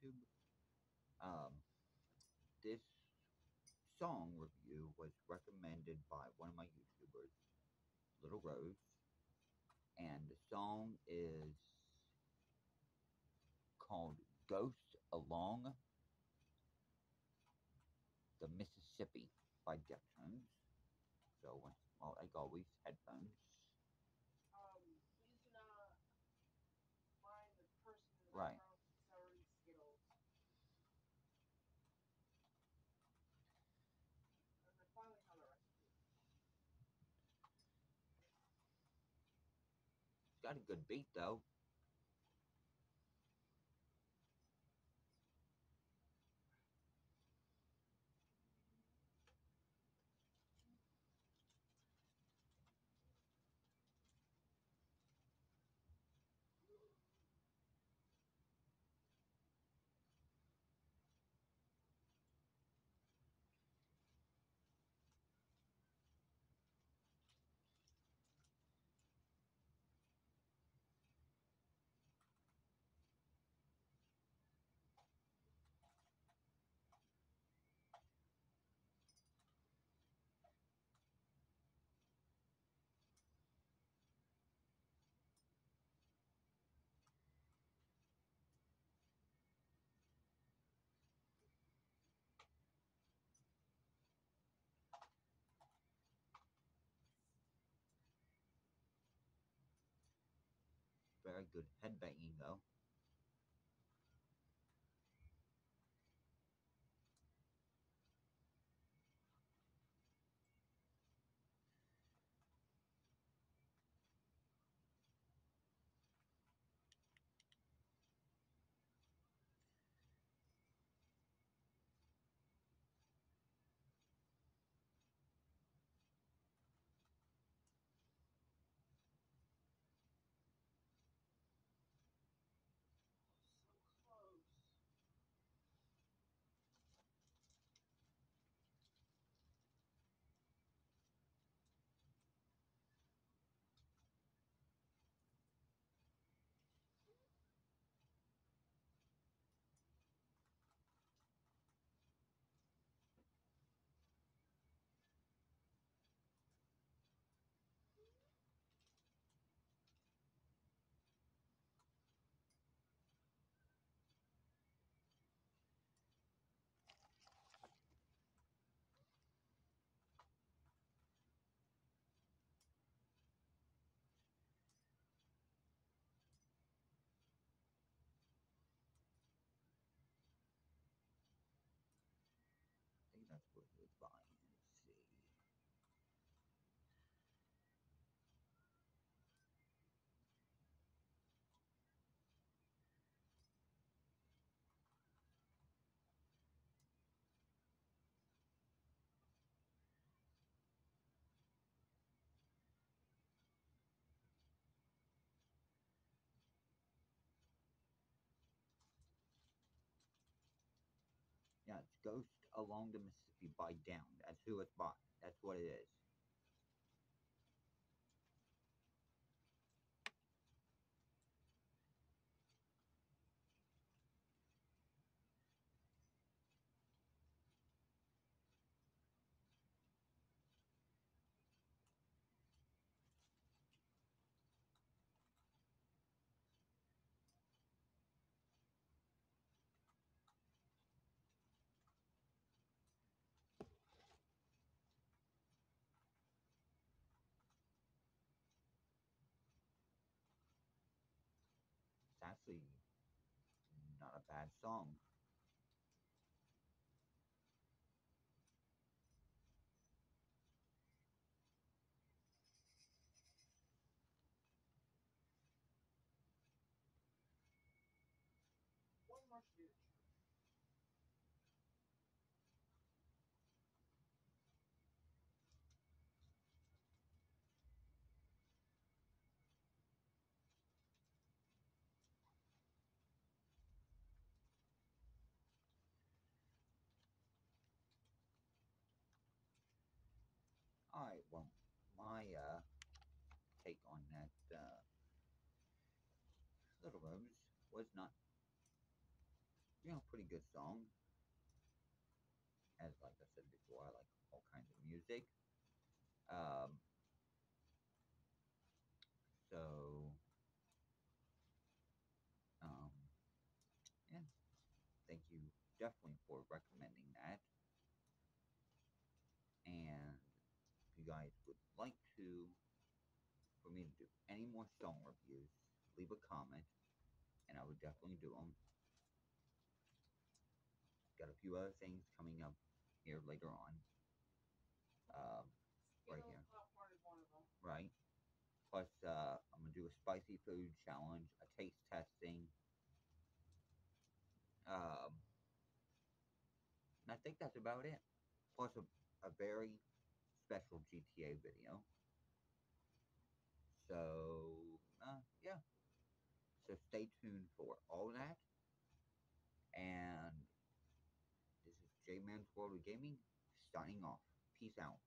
YouTube. Um, this song review was recommended by one of my YouTubers, Little Rose, and the song is called Ghost Along the Mississippi by Deftones. So, well, like always, headphones. Um, please do not mind the person in the Right. background selling Skittles. And I finally found the recipe. It's got a good beat though. Very good headbanging though. So close. I think see. Yeah, it's Ghost Along the Mississippi by Down. That's who it's by. That's what it is. Not a bad song. One more do. Alright, well, my uh, take on that uh, Little Rose was not, you know, pretty good song. As like I said before, I like all kinds of music. Um, so, um, yeah, thank you definitely for recommending that. And if you guys would like to, for me to do any more song reviews, leave a comment, and I would definitely do them. Got a few other things coming up here later on. Um, right here. popcorn is one of them. right? Plus, uh, I'm gonna do a spicy food challenge, a taste testing. Um, and I think that's about it. Plus, a, a very special GTA video. So, uh, yeah. So stay tuned for all that. And this is J Man's World of Gaming signing off. Peace out.